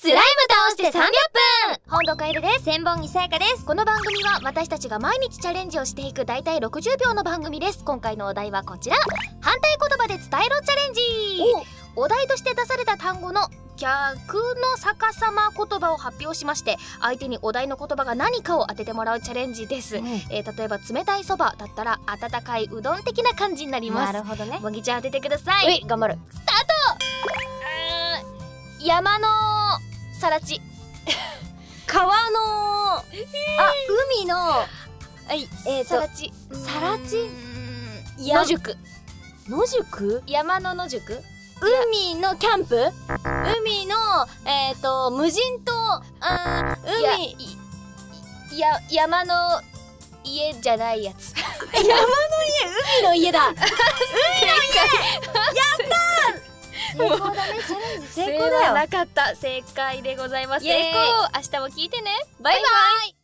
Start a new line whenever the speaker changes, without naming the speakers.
スライム倒して300分。
本土楓です
千本木さやかです。
この番組は私たちが毎日チャレンジをしていく大体60秒の番組です。今回のお題はこちら。反対言葉で伝えろチャレンジ。お題として出された単語の逆の逆さま言葉を発表しまして相手にお題の言葉が何かを当ててもらうチャレンジです、
うん。
えー例えば冷たいそばだったら温かいうどん的な感じになります。
なるほどね。
もぎちゃん当ててください。
頑張る。
うーん。山のさらち。
川のあ海の
はい。
えーと
さらち。
さらち？
野宿。
野宿？
山の野宿？
海のキャンプ？海のえっ、ー、と無人島？あ海。
いや山の家じゃないやつ。
海の家だ
成功
だねチャレンジ成
成
功だよ。
なかった。正解でございます。成功明日も聞いてね。バイバイ